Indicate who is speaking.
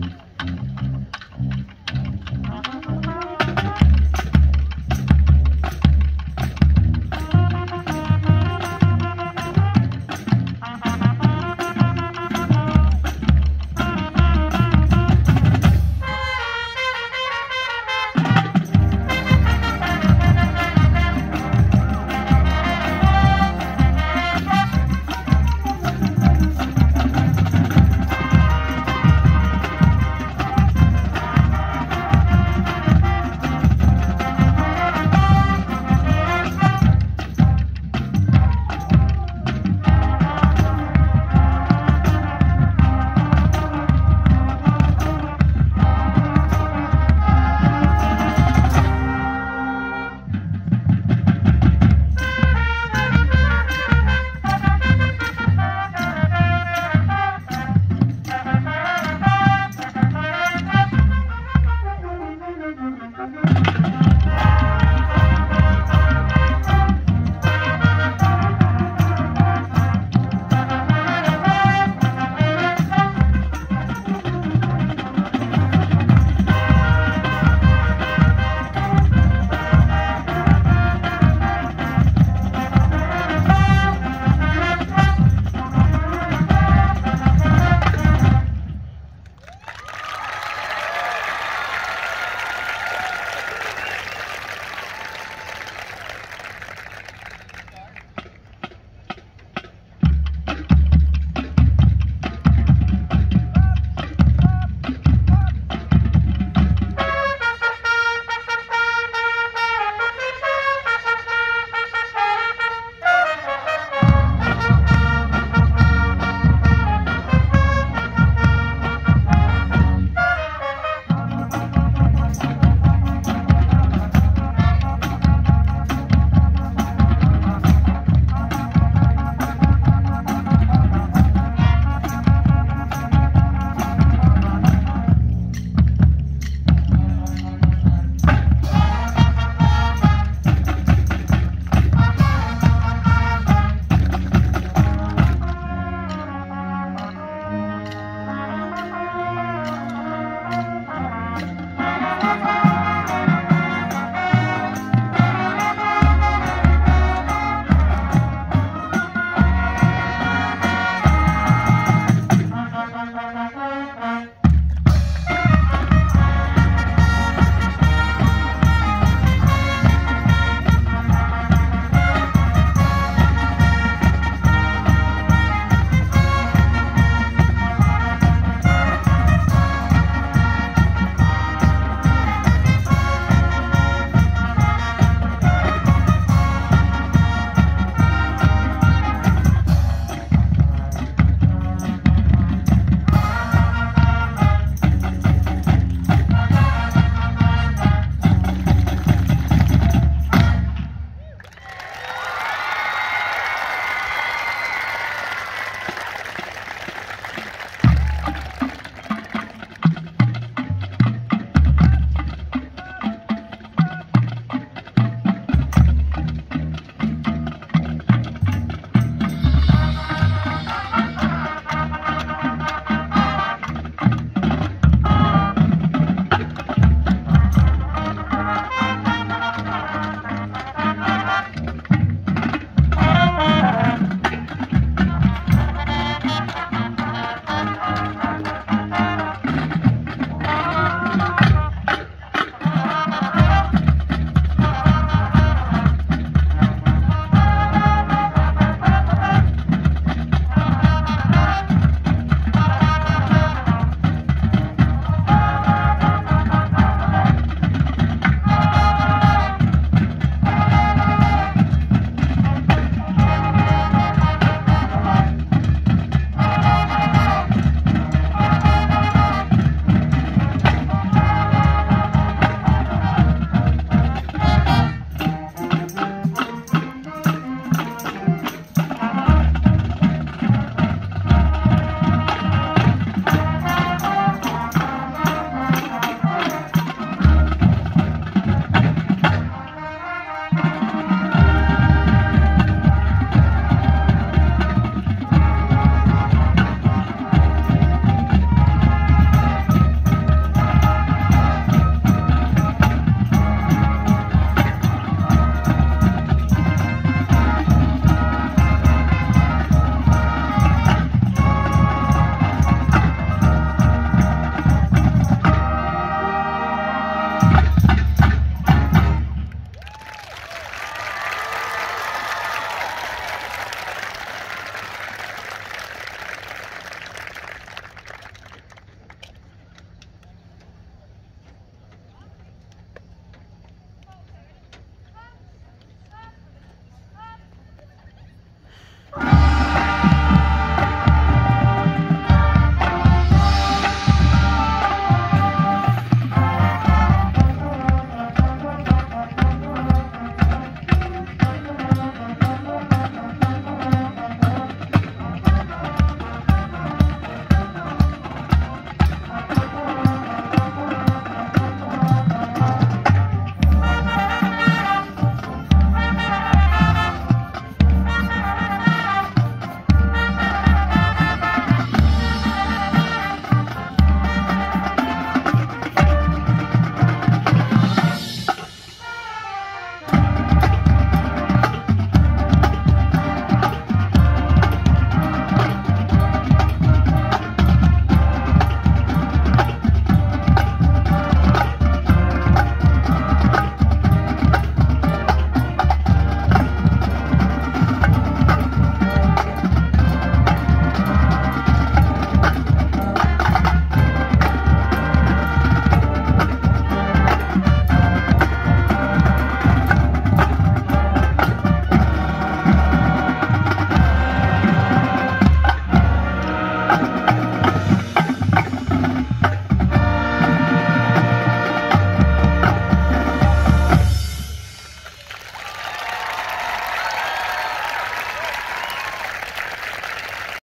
Speaker 1: Mm-hmm.